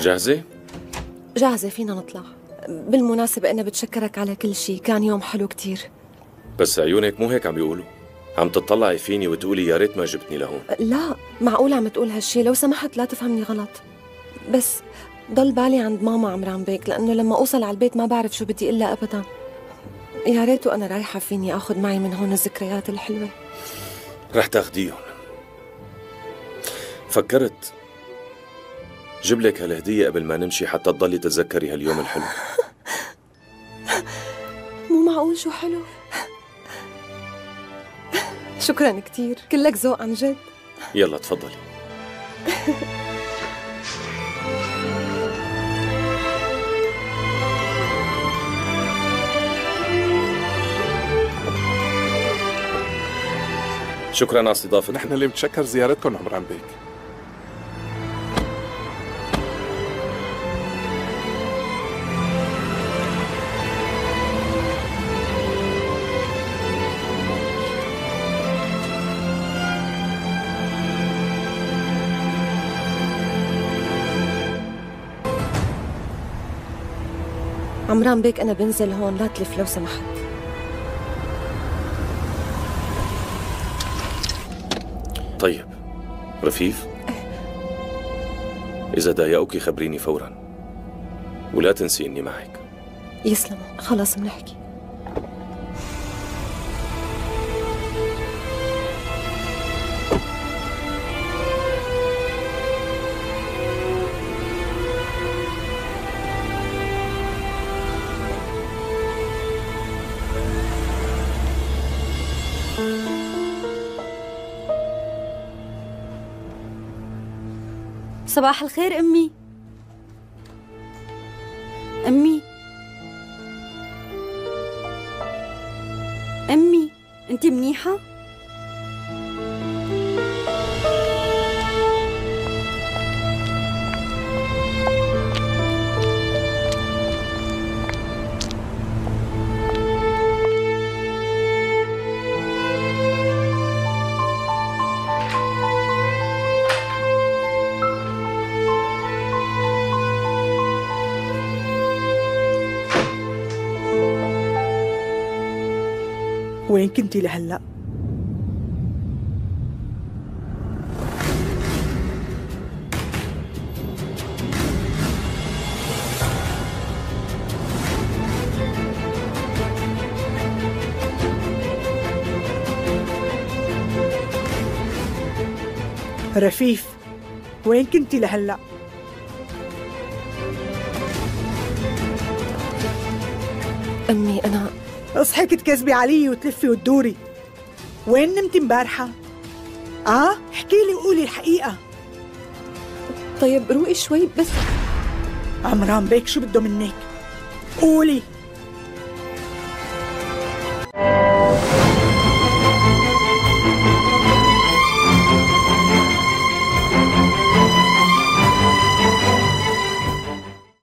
جاهزة؟ جاهزة فينا نطلع. بالمناسبة أنا بتشكرك على كل شيء كان يوم حلو كتير. بس عيونك مو هيك عم بيقولوا. عم تطلعي فيني وتقولي يا ريت ما جبتني لهون. لا معقول عم تقول هالشي؟ لو سمحت لا تفهمني غلط. بس ضل بالي عند ماما عمران بيك لأنه لما أوصل على البيت ما بعرف شو بدي إلا أبدا. يا ريت وأنا رايحة فيني أخذ معي من هون الذكريات الحلوة. رح تاخديهم. فكرت جيب لك هالهدية قبل ما نمشي حتى تضلي تتذكري هاليوم الحلو. مو معقول شو حلو؟ شكرا كثير كلك ذوق عن جد. يلا تفضلي. شكرا على استضافتك. نحن اللي بنتشكر زيارتكم عمران بيك. عمران بيك أنا بنزل هون لا تلف لو سمحت. طيب رفيف؟ إذا ضايقوكي خبريني فورا. ولا تنسي إني معك. يسلموا خلص بنحكي. صباح الخير أمي أمي أمي أنت منيحة؟ وين كنتي لهلا؟ رفيف وين كنتي لهلا؟ أمي أنا أصحيك تكذبي علي وتلفي وتدوري وين نمتي امبارحة؟ آه احكي لي وقولي الحقيقة طيب روقي شوي بس عمران بيك شو بده منك؟ قولي